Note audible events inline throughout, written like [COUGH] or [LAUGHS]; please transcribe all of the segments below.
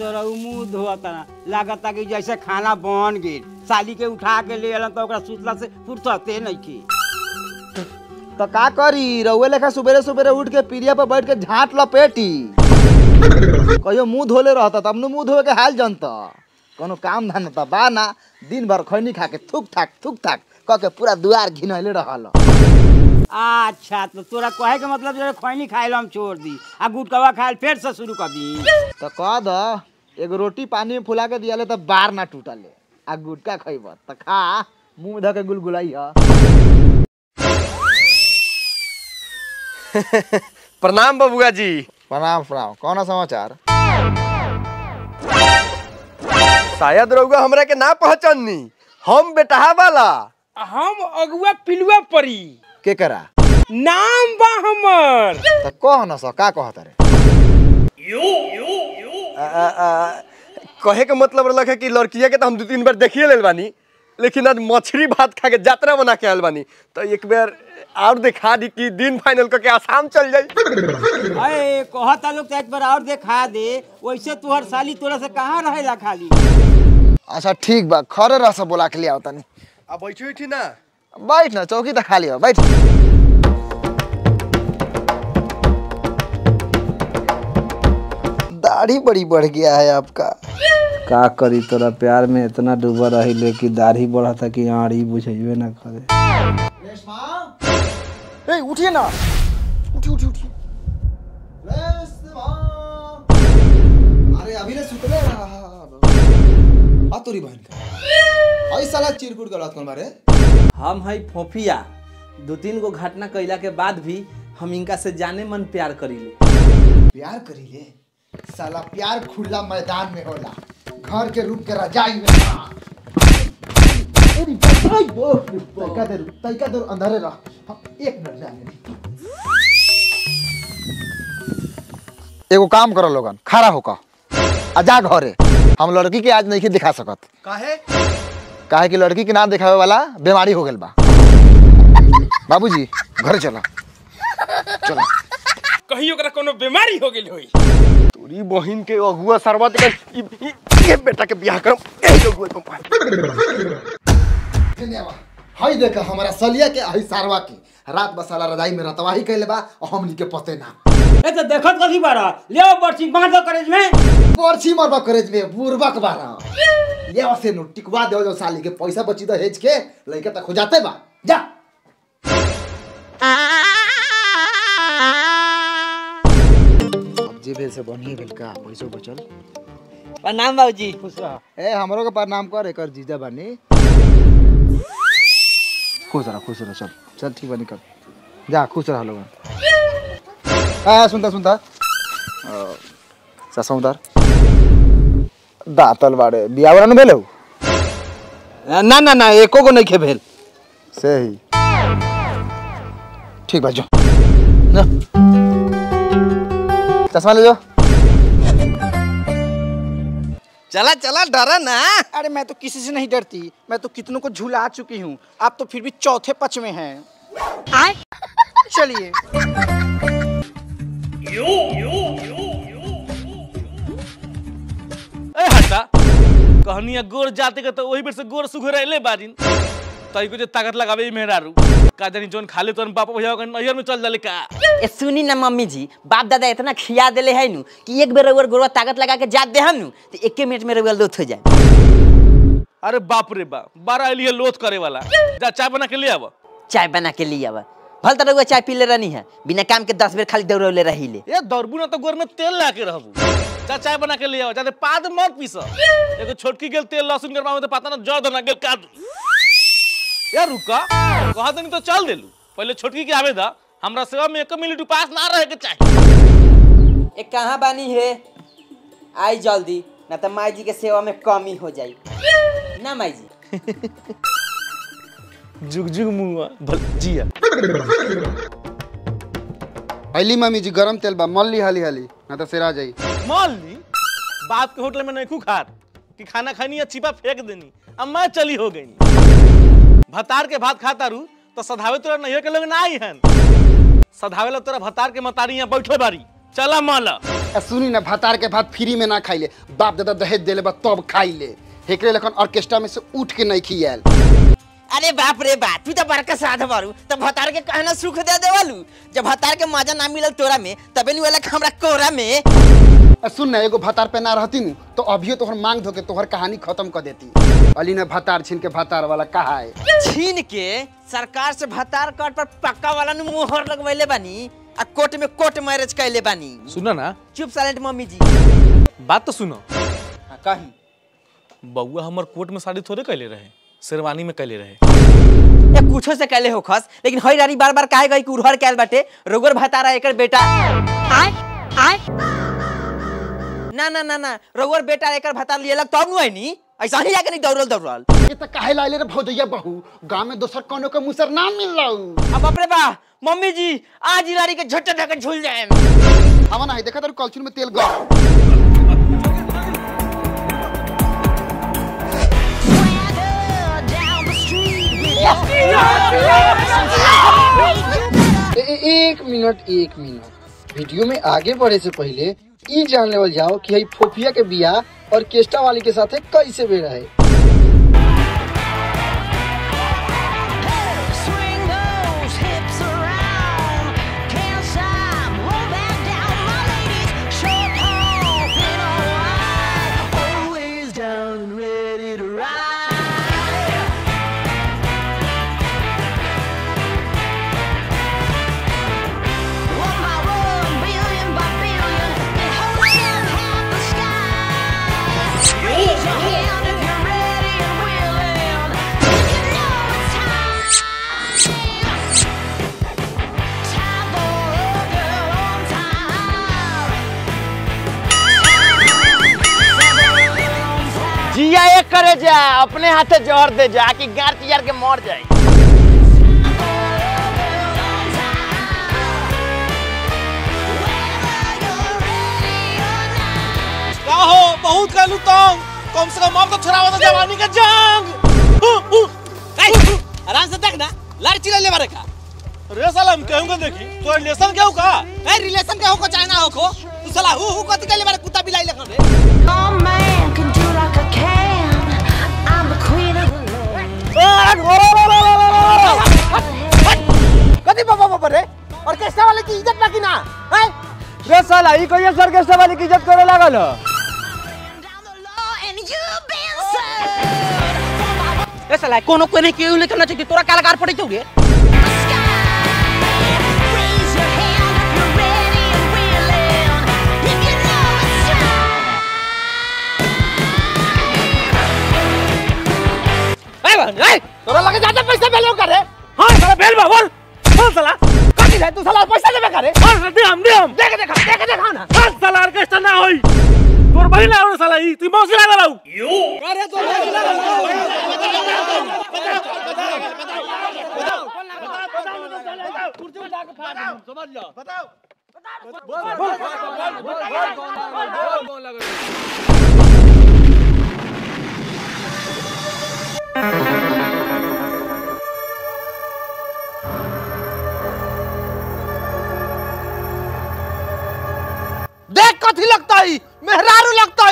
धोता कि जैसे खाना बन गेल, साली के उठा के ले अलन तो सुतला से फुर्सते नहीं की। तो का करी? रउए लेखा सुबेरे सुबेरे उठ के पीरिया पर बैठ के झाट लपेटी। कहियो मुँह धोले रहता तब न मुँह धोए के हाल जनता। कोनो काम धान बा ना, दिन भर खैनी खा के थुक थाक थुक थाक, कह के पूरा दुआर घिनैले रहल। अच्छा तो तोरा कहे के मतलब जो खैनी खाए ला हम छोड़ दी आ गुटकवा खाए फिर से शुरू कर दी। तो कह द एगो रोटी पानी में फुला के दियाले त बार ना टूटले आ गुटका खइब त खा मुँह धो के गुलगुलाई ह। प्रणाम बबुआ जी। प्रणाम प्रणाम कौन समाचार? शायद रउआ हमरा के ना पहचाननी हम बेटहा वाला। हम अगुआ पिलुआ परी। के करा? नाम बा हमर। त कह न स का कहत रे आ, आ, आ, कहे के मतलब रहलक है कि लड़किया के तो हम दू तीन बार देखिए लेल बानी लेकिन आज मछली भात खा के यात्रा बना के आयल बानी। तो एक बार और दिखा दी कि दिन फाइनल करके आसाम चल जाई। अरे कहता लोग तो एक बार और देखा दे वैसे तुहर साली तोरा से कहाँ रहेला खाली? अच्छा ठीक बा खरे रस बोला के लिया तनी। अब बैठी उठी ना। बैठ न चौकी त खाली हो बैठ। दाढ़ी बड़ी बढ़ गया है आपका। का करी तोरा प्यार में इतना डूबा रही ले कि दाढ़ी बढ़ा था कि आड़ी बुझेबे ना करे। ए उठिए ना। उठी उठी उठी। अरे अभी ने सुतले आ तोरी बहन का। आई साला चिरकुट गलत कौन बारे हम है फोफिया। दो तीन गो घटना कैला के बाद भी हम इनका से जाने मन प्यार करीले। प्यार करी ले साला प्यार खुला मैदान में होला। घर के रूप के रजाई में तैका देर तैका देर अंधारे रह। हम एक मिनट जाएँगे एगो काम करो लोगन खड़ा होकर। आ जा घरे। हम लड़की के आज नहीं दिखा सकत। काहे? काहे कि लड़की के ना दिखावे वाला बीमारी हो गेल बा। बाबूजी घर चला। चला। कहीं ओकरा कोनो बीमारी हो गेल होई। तोरी बहिन के अगुआ सरबत के ये बेटा के बियाह करम एही अगुआ को हई देख हमारा सलिया के हई सारवा के। रात बसाला रजाई में रतवाही कैले बा और हमनी के पते ना। ए तो देखत कथी बारा ले बर्ची बाँध दो करेज में परछी मरबा करेज में बुरबक बारा ले से नु टिकवा दे जो साली के पैसा बची तो हेज के लइका त खोजाते बा जा भेल से बनिए भेल का पैसो बचल प्रणाम बाबूजी ए हमरो के प्रणाम कर एकर जीजा बानी खुश रह खुश रह चल चल ठीक बानी कर जा खुश रह लोगन सुनता सुनता। ससौदर दातल बाड़े। बियावरा न भेलौ? ना ना ना एको गो नहीं खे भेल। से ठीक बा जो जा चश्मा ले जो चला चला डरा ना। अरे मैं तो किसी से नहीं डरती। मैं तो कितनों को झुला चुकी हूँ। आप तो फिर भी चौथे पचवे में हैं चलिए। ए हटा कहनिया गोर जाते के तो वही बेर से गोर सुघरैले बारिन तई को जे ताकत लगावे मेहरारू। का जानी जोन खाले तोन बाप भैया के नैहर में चल जाले का? ए सुनी ना मम्मी जी बाप दादा इतना खिया देले है नु कि एक बेर रउआ गोरवा ताकत लगा के जात दे हम नु तो एके मिनट में रउआ लोथ हो जाए। अरे बाप रे बाप बारह अलिए लोथ करे वाला। जा चाय बना के ले आव। चाय बना के लिए अब भल तो रउआ चाय पी ले रहनी है। बिना काम के दस बेर खाली दौड़ौले रही ले। ए दौड़बू ना तो गोर में तेल ला के रहबू। जा चाय बना के ले आव जाते पाद मत पीस। एगो छोटकी गेल तेल लहसुन गरमा में तो पता ना जड़ धना गेल काट यार रुका कहा नहीं तो चल देलू। पहले छोटकी के आवे दा हमरा सेवा में एक मिनट उपास ना रहे के चाहिए ए कहाँ बानी है? आई जल्दी ना तो माई जी के सेवा में कमी हो जाई। ना माई जी [LAUGHS] जुग जुग मुआ भजिया अली मम्मी जी गरम तेल बा मल्ली हाली हाली ना तो सिरा जाई। मान ली बाप के होटल में नहीं खात कि खाना खानी या छिपा फेंक देनी अब मैं चली हो गई। भतार के भात खाता रू तो सधावे तोरा नैहर के लोग ना आई हन। सधावे ला तोरा भतार के मतारी यहाँ बैठो बारी। चला माला। सुनी ना भतार के भात फ्री में ना खाइले बाप दादा दहेज देले बा तब खाइले हेकरे लखन ऑर्केस्ट्रा में से उठ के नहीं खियाल। अरे बाप रे बाप तू तो बड़का साध बारू। तो भतार के कहना सुख दे देवालू। जब भतार के मज़ा ना मिलल तोरा में तबे नहीं वाला हमरा कोरा में। सुन ना एगो भतार पे ना रहती नु तो अभियो तोहर मांग धो के तोहर कहानी खत्म कर देती। अली ने भतार छीन के भतार वाला कहा है? छीन के सरकार से भतार कार्ड पर पक्का वाला नु मोहर लगवैले बानी आ कोर्ट में कोर्ट मैरिज कैले बानी। सुनो ना। चुप साइलेंट मम्मी जी। बात तो सुनो। कही। बउआ हमर कोर्ट में शादी थोड़े कैले रहे। शेरवानी में कैले रहे। या कुछो से कैले हो खस लेकिन हई रानी बार बार काहे गई कि उड़हर कैल बाटे? रोगर भतारा एकर बेटा। आय आय। ना ना ना ना रोगर बेटा एकर भतार लिए लग तब नु है ऐसा ही आके नहीं दौड़ल दौड़ल। ये तो काहे लाइले रे भौजैया बहू? गाँव में दोसर कोनो के मुसर ना मिल रहा अब अपने बा मम्मी जी आज ही लारी के झट्टे धक्के झूल जाए हवा ना है देखा तेरे कलछुल में तेल गड़ एक मिनट एक मिनट। वीडियो में आगे बढ़े से पहले, ये जान लेवल जाओ कि हई फोफिया के बिया और केस्टा वाली के साथ कैसे बेड़ा है। अपने हाथे जहर दे जा कि गार तियार के मर जाए। का हो? बहुत कहलू तंग कम से कम अब तो छोड़ावा तो जवानी का जंग। हु, हु। आराम से देख ना लड़ चिल्ला ले मारे का। रे साला हम कहूँगा देखी? तो रिलेशन क्या होगा ए रिलेशन क्या होगा चाइना हो को? तू साला हु हु कथि के ले मारे कुत्ता बिलाई लखन रे? कथी बाबा बाबा रे ऑर्केस्ट्रा वाले की इज़्ज़त बाकी ना है रे साला ई कहिया सर्कस्ट्रा वाली की इज़्ज़त करे लागल ए साला कोनो कोने केहू लेके ना चाहिए? तोरा काला गार पड़े छौ रे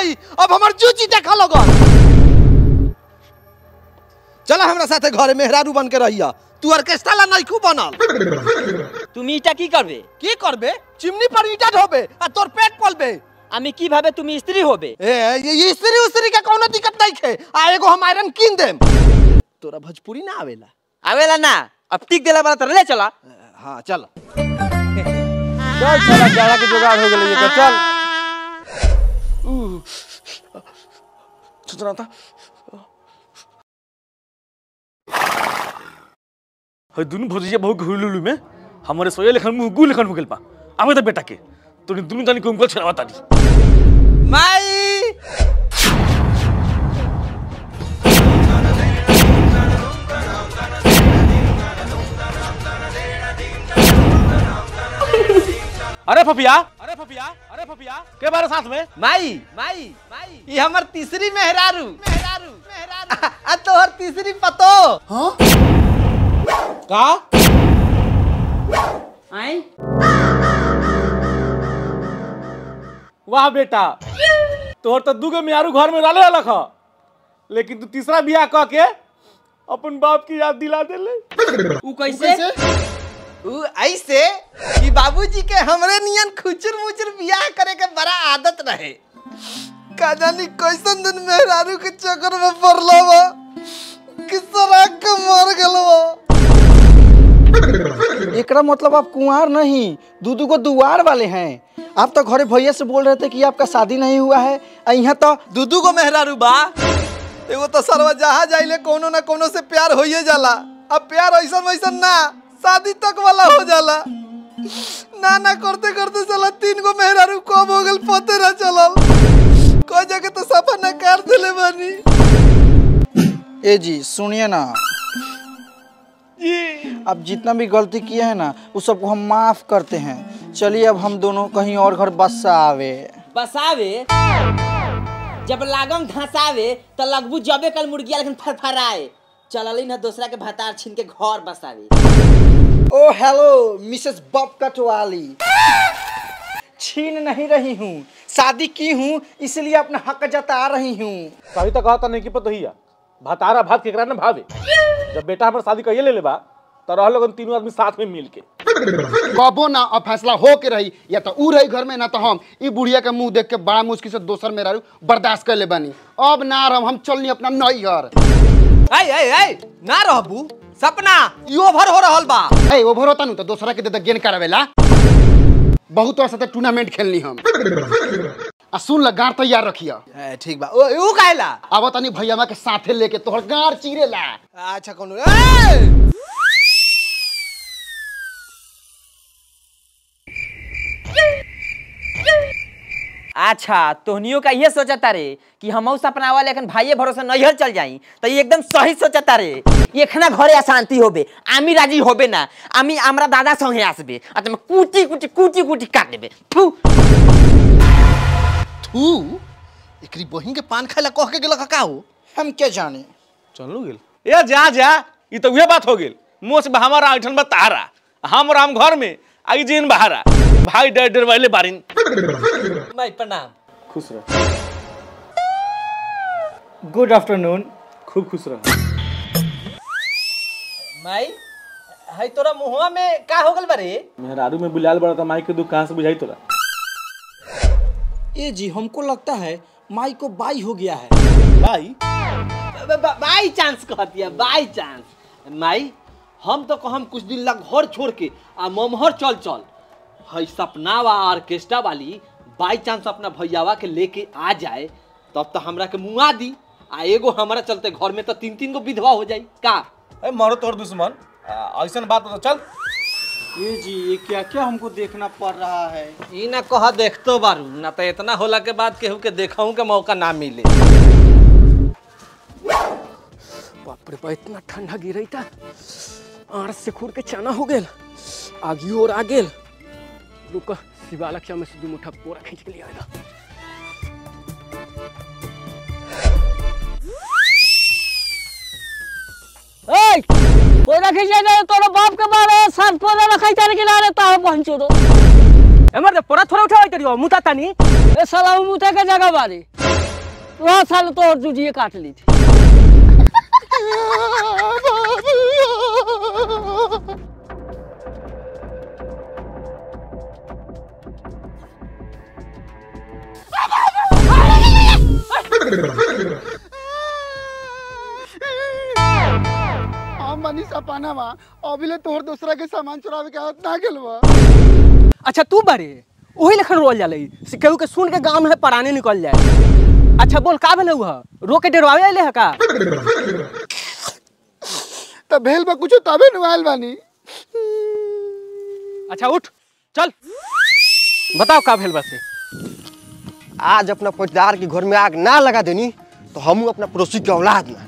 मेहरारू लगता है अब हमर जूची देखा लगन चला हमरा साथे घरे मेहरारू बन के रहिया तू ऑर्केस्ट्रा ला नहीं खूब बनल তুমি এটা কি করবে की करबे चिमनी पर ईटा ढोबे आ तोर पेट पलबे আমি কিভাবে তুমি স্ত্রী হবে ए ये ये स्त्री उस्त्री का कोनो दिक्कत नहीं खे आ एगो हम आयरन कीन देम तोरा भोजपुरी ना आवेला आवेला ना अब टिक देला वाला तो ले चला हाँ चल चल साला जाड़ा के जुगाड़ हो गेलै एकर चल सुतना था हई दुनु भौजिया बहुत घुलुलु में हमरे सोये लेखन मुँह गु लेखन मुगल पा आवे तो बेटा के तोनी दुनु जानी कुमकल छरवा तानी माई अरे फफिया अरे फफिया अरे फफिया के बारे साथ में? माई माई माई। ये हमर तीसरी मेहरारू। मेहरारू मेहरारू। आ तोहर तीसरी पतो। का? आई वाह बेटा तोहर तो दूगो मियारू घर में रहले अलग लेकिन तू तीसरा बियाह कह के अपन बाप की याद दिला देले। उ कैसे? ऐसे कि बाबूजी के हमरे नियन खुचुर मुचुर बियाह करे के बड़ा आदत रहे। का जानी कैसन दिन मेहरारू के चक्कर में पड़लो बा। कि सराक के मर गेलो एकरा मतलब आप कुंवार नहीं दू दू को दुआर वाले हैं। आप तो घरे भैया से बोल रहे थे कि आपका शादी नहीं हुआ है यहाँ तो दू दू को मेहरारू बा। एगो तो सरवा जहाँ जाइले कोनो ना कोनो से प्यार होइए जाला। अब प्यार ऐसा वैसा ना। शादी तक वाला हो जाला। ना ना करते करते चला तीन गो मेहरारू कब हो गल पते ना चलल। कोई जगह तो सफ़ा न कर दिले बानी। ए जी सुनिए ना। आप जितना भी गलती किए हैं ना उस सबको हम माफ़ करते हैं। चलिए अब हम दोनों कहीं और घर बस्सा आवे बसावे? जब लागम धसावे तो लगबू जबे कल मुर्गिया लेकिन फरफराए। चलली ना दूसरा के भतार छीन के घर बसावे। ओ हेलो मिसेस बब कटवाली छीन नहीं रही हूँ। शादी की हूँ इसलिए अपना हक जता रही हूँ। कभी तो कहा था नहीं कि पतो हिया भातारा भात केकरा न भावे। जब बेटा हमर शादी कहिए ले लेबा तो रह लोगन तीनों आदमी साथ में मिल के कबो ना अब फैसला हो के रही या तो ऊ रही घर में ना तो हम। ई बुढ़िया के मुँह देख के बड़ा मुश्किल से दोसर में रहू बर्दाश्त कर ले बानी। अब ना रह हम चलनी अपना नई घर ऐ ऐ ऐ ना रहबू सपना ई ओवर हो रहल बा। ए ओवर होता नु त दूसरा के दे दे गेन करावेला। बहुत वर्ष से टूर्नामेंट खेलनी हम। आ सुन ल गार तैयार रखिया। ठीक बा। ओ ऊ काहेला? अब तनी भैया के साथे लेके तोहर गार चीरेला। अच्छा कोनो अच्छा तोहनियो का ये सोचता रे कि हम सपनावा लेकिन भाइये भरोसे नैहर चल जाई तो ये एकदम सही सोचता रे। एखना घरे अशांति होबे आमी राज़ी होबे ना आमी हमरा दादा संगे आसबे आ तुम कुटी कुटी कुटी कुटी काट देबे। थू थू एकरी बहिन के पान खाइला कह के गेल का हो। हम क्या जाने? चलू गेल। ए जा जा ई तो उहे बात हो गेल। मुँह से हमारा ऐठन बा तारा हम राम घर में आई जीन बहारा। भाई डर डर वाले बारिन। भाई प्रणाम। खुश रह। गुड आफ्टरनून खूब खुश रह। माई हई तोरा मुहवा में का हो गल बारे? मेहरारू में बुलाल बड़ा था माई के दुख कहाँ से बुझाई तोरा? ए जी हमको लगता है माई को बाई हो गया है। भाई बाई चांस कहती है बाई चांस। माई हम तो कहम कुछ दिन लग घर छोड़ के आ ममहर चल चल। हई सपनावा ऑर्केस्ट्रा वाली बाई चांस अपना भैयावा के लेके आ जाए तब तो हमरा के मुआ दी। आ एगो हमारा चलते घर में तो तीन तीन गो विधवा हो जाई का? ए मारो तोर दुश्मन। ऐसा बात तो चल। ये जी ये क्या क्या हमको देखना पड़ रहा है? ई ना कह देखतो बारू ना तो इतना होला के बाद केहू के देखहू के मौका ना मिले। बाप रे बा इतना ठंडा गिरई था आर से खुर के चना हो गेल आगी और आ गेल। रुक शिवाला क्या में से दू मुठा पूरा खींच के लिया आएगा कोयला खींचे दे तोरा बाप के बारे साथ कोयला रखाई तारे के लारे तावे पहुंचो दो एमर दे पूरा थोड़ा उठा करियो मुता तानी ए साला वो मुते के जगह बारी वहाँ साल तो और जुजिए काट ली थी। [LAUGHS] [LAUGHS] हम बनी सपानावा अभिले तोहर दूसरा के सामान चुरावे के हाथ ना गेलवा अच्छा तू बारे। वही लखन रोल जाले से केहू के सुन के गाँव में पराने निकल जाए। अच्छा बोल का भेले हुआ रो के डरवावे आइले है का त भेल बा कुछ तबे नुआल बानी। अच्छा उठ चल। बताओ का भेल बसे आज अपना पटदार के घर में आग ना लगा देनी तो हम अपना पड़ोसी के औलाद ना।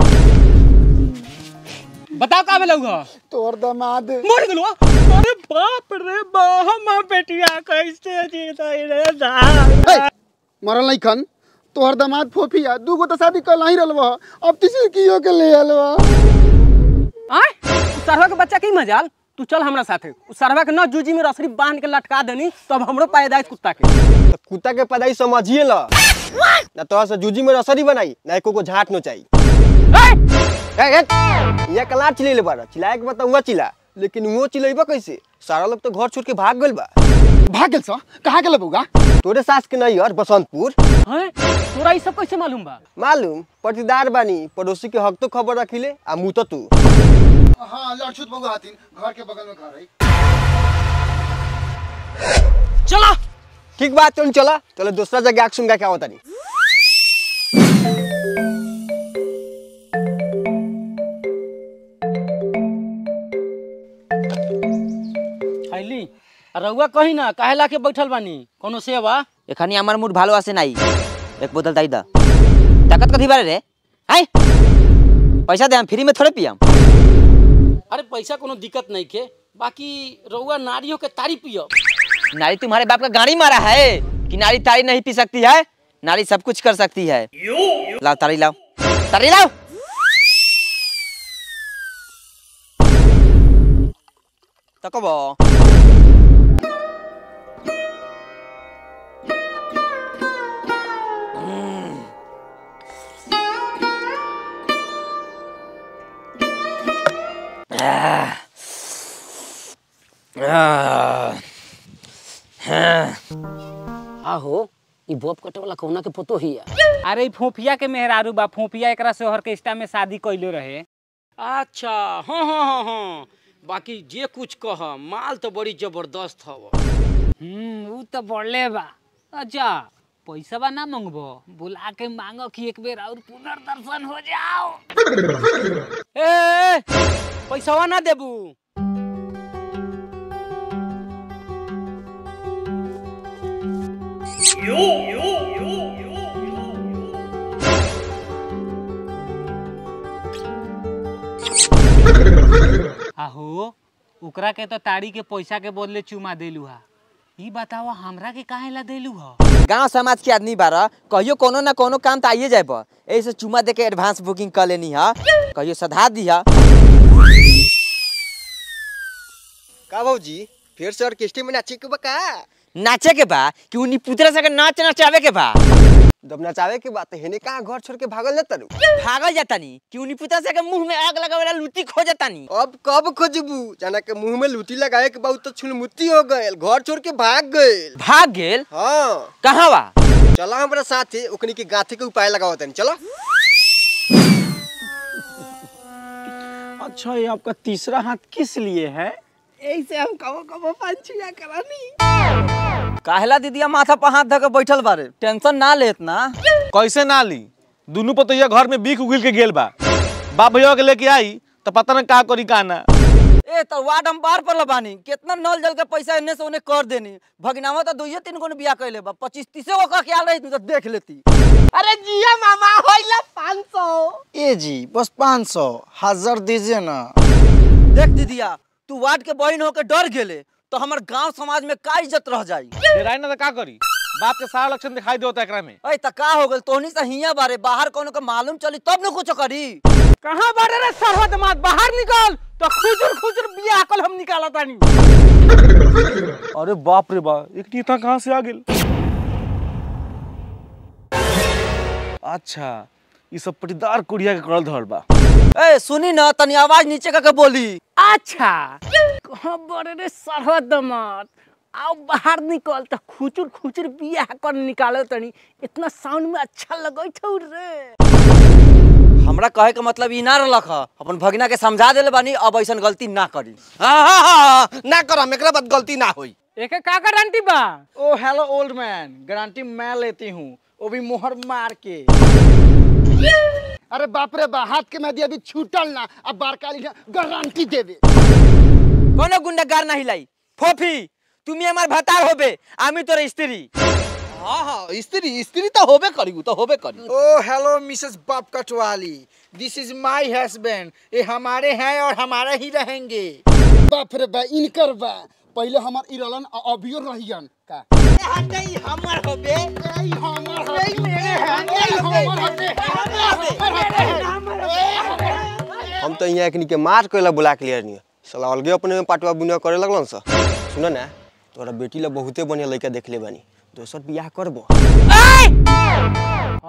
बताओ का हुआ तोहर दामाद मर गेलो। अरे बाप रे बा हम बेटिया कैसे जीता रे हे, मरल नहीं खन तोहर दामाद फोफिया दूगो तो शादी कल ही रहलवा अब तीसरी कियो के ले आलवा आय सरवा के बच्चा की मजाल? तू चल हमरा साथे। सरवा के न जूजी में रसरी बाँध के लटका देनी तब हमरो पैदाइश कुत्ता के। तो कुत्ता के पैदाई समझिए ला। ना तोरा से जूजी में रसरी बनाई ना एको को झाट नो चाहिए ये कला चिल्ले बारा चिल्लाए के बता हुआ चिल्ला लेकिन वो चिल्लेबा कैसे? सारा लोग तो घर छोड़ के भाग गइल बा। भाग गेल सा? कहाँ गेल बउगा तोरे सास के नहीं यार बसंतपुर। हैं? तोरा ई सब कैसे मालूम बा? मालूम पटीदार बानी पड़ोसी के हक तो खबर रखिले आ मुँह तो तू। हाँ लड़छुत बहु घर के बगल में घर है। चला। ठीक बात तुम चला। चलो दूसरा जगह आग सुनगा क्या होता नहीं? रहुआ रउआ कही ना ला के बैठल बानी? कोनो सेवा? एखनी हमार मूड भालो आसे नाही एक बोतल दाई दा। ताकत कथी बारे रे? हाय पैसा दे हम फ्री में थोड़े पियम। अरे पैसा कोनो दिक्कत नहीं के, बाकी रउआ नारियों के तारी पियो। नारी तुम्हारे बाप का गाड़ी मारा है? कि नारी तारी नहीं पी सकती है? नारी सब कुछ कर सकती है। लाओ, तारी लाओ। तारी लाओ। तकबो आहो ई बॉब कटे वाला कौना के पतो ही है अरे फोफिया के मेहरारू बा। फोफिया एकरा से ऑर्केस्ट्रा में शादी कइले रहे। अच्छा हाँ हाँ हाँ हाँ। बाकी जे कुछ कह माल तो बड़ी ज़बरदस्त हव हम्म ऊ तो बढ़ले बा। अच्छा पैसा बा ना मांगबो? बुला के मांगो कि एक बेर और पुनर्दर्शन हो जाओ। [LAUGHS] ए पैसा ना देबू। आहो ओकरा के तो ताड़ी के पैसा के बदले चुमा देलू हा। ई बताओ हमरा के काहे ला देलू हा? गाँव समाज के आदमी बारा कहियो कोनो ना कोनो काम तो आइए जाए पर ऐसे चुमा दे के एडवांस बुकिंग कर लेनी हा। कहियो सधा दिया का भौजी फिर से ऑर्केस्ट्रा में नाचे के बा का? नाचे के बा कि उनी पुतरा से के नाच नचावे के बा। जब नचावे के बात हेने कहाँ घर छोड़ के भागल न तरू भागल जातानी कि उनी पुतरा से के मुँह में आग लगावेला लूटी खो जातानी। अब कब खोजबू? जाना के मुँह में लूटी लगाए के बाद तो छुलमुती हो गए घर छोड़ के भाग गए भाग गेल? हाँ। कहाँ बा? चला हमारा साथे ओकनी के गाथे के उपाय लगाओ तनी चला। अच्छा ये आपका तीसरा हाथ किस लिए है? ऐसे हम कबो कबो पंचिया करानी काहेला दीदिया माथा पर हाथ धके बैठल बारे। टेंशन ना लेत ना। कैसे ना ली? दोनों पतैया घर में बीख उगिल के गेल बा। बाप भैया के लेके आई तो पता ना का करी का ना। ए तो वार्ड हम बार पर लबानी कितना नल जल के पैसा इन्ने से उन्हें कर देनी। भगनावा तो दुइये तीन गो बियाह कैले बा। पच्चीस तीसे गो का ख्याल रही तो देख लेती। अरे जिया मामा होइला 500 ए जी बस 500 हज़ार दीजिए ना। देख दीदिया तू वार्ड के बहन होके डर गेले तो हमर गाँव समाज में का इज़्ज़त रह जाई? डेराई ना तो का करी? बाप के सारा लक्षण दिखाई देता एकरा में। त का हो गेल? तोहनी से हिया बारे बाहर कोनो के मालूम चली तब न कुछ करी? कहाँ बारे रे सरहद मात? बाहर निकल तो खुजर खुजर बियाह कल हम निकाला तानी अरे बाप रे बाप एक नेता कहाँ से आ गेल? अच्छा ये सब पटीदार कुड़िया के करल धर बा। ए सुनी ना तनी आवाज़ नीचे करके बोली। अच्छा। कहाँ बारे रे सरहद मात। आओ बाहर निकल तो खुचुर खुचुर बियाह कर निकालो तनी इतना साउंड में अच्छा लगत हौ रे। हमरा कहे के मतलब ई ना रहलक ह। अपन भगिना के समझा देले बानी अब ऐसन गलती ना करी। हाँ हाँ हाँ ना करम एकरा बाद गलती ना होई। एके का गारंटी बा? ओ हेलो ओल्ड मैन। गारंटी मैं लेती हूँ। वो भी मोहर मार के। अरे बाप रे बा हाथ के मेहदी अभी छूटल ना अब बारकाली ना गारंटी देवे कोनो गुंडागार नहीं लाई फोफी তুমি আমার ভাতার হবে আমি তোর স্ত্রী हाँ हाँ स्त्री स्त्री तो होबे करी तो होबे करी ओ हेलो मिसेस बाप कटवाली दिस इज माय हस्बैंड ये हमारे हैं और हमारे ही रहेंगे बाप रे बा इनकर बा पहले हमार इरलन आ अभियो रहियन का हमर होबे हम तो यहाँ एकनी के मार कोला बुला के लिए नहीं साला अलगे अपने में पाटवा बुनिया करे लगलन सा सुन ना तोरा बेटी ला बहुते बढ़िया लड़का देख ले बानी दोसर बियाह करबो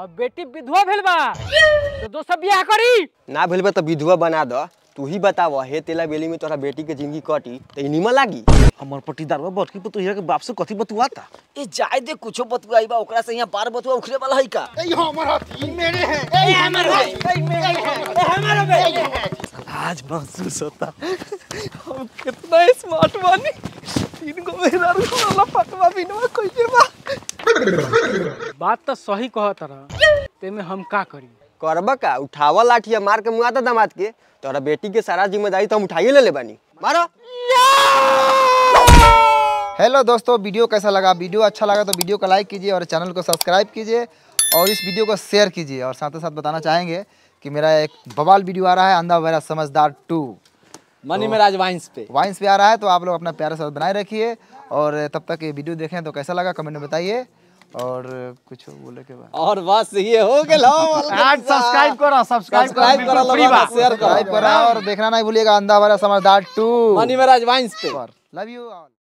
अब बेटी विधवा भेल बा तो दोसर बियाह करी ना भेल बा तो विधवा बना द तू ही बताव हे तेला बेली में तोरा बेटी के ज़िंदगी कटी तो ई निमन लागी? हमर पट्टीदारवा बटकी पतोहिया के बाप से कथी बतुआता ए जाय दे कुछो बतुआई बा ओकरा से यहाँ बार बतुआ उखरे वाला है का? ए हमर हाथी मेरे हैं। ए हमर हाथी मेरे हैं। ए हमर भाई। आज महसूस होता। हम कितना स्मार्ट बानी तीन गो मेहरारू वाला पतवा बिनवा कइले बा। बात तो सही कहत रह तेमे हम का करी? करबा का उठावा लाठिया मार के मुआ दामाद के तोरा बेटी के सारा ज़िम्मेदारी तो हम उठाइए ले ले बानी। मारो। हेलो दोस्तों वीडियो कैसा लगा? वीडियो अच्छा लगा तो वीडियो को लाइक कीजिए और चैनल को सब्सक्राइब कीजिए और इस वीडियो को शेयर कीजिए और साथ ही साथ बताना चाहेंगे कि मेरा एक बवाल वीडियो आ रहा है अंधा वैरा समझदार टू। मनी मेराज वाइंस पे। वाइंस पे आ रहा है तो आप लोग अपना प्यारा साथ बनाए रखिए और तब तक ये वीडियो देखें तो कैसा लगा कमेंट में बताइए। और कुछ बोले के बाद? और बस ये हो गया [LAUGHS] आज सब्सक्राइब करो सब्सक्राइब सब्सक्राइब करो लोगों बात शेयर करो। सब्सक्राइब करो और देखना नहीं भूलिएगा अंधा वाला समझदार टू मनी मेराज वाइंस पे। Love you all